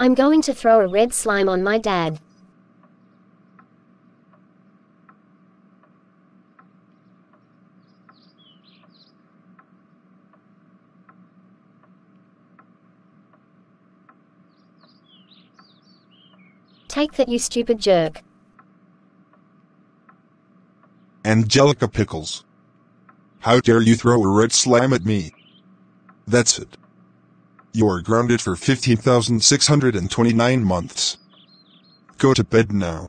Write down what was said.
I'm going to throw a red slime on my dad. Take that you stupid jerk. Angelica Pickles. How dare you throw a red slime at me? That's it. You're grounded for 15,629 months. Go to bed now.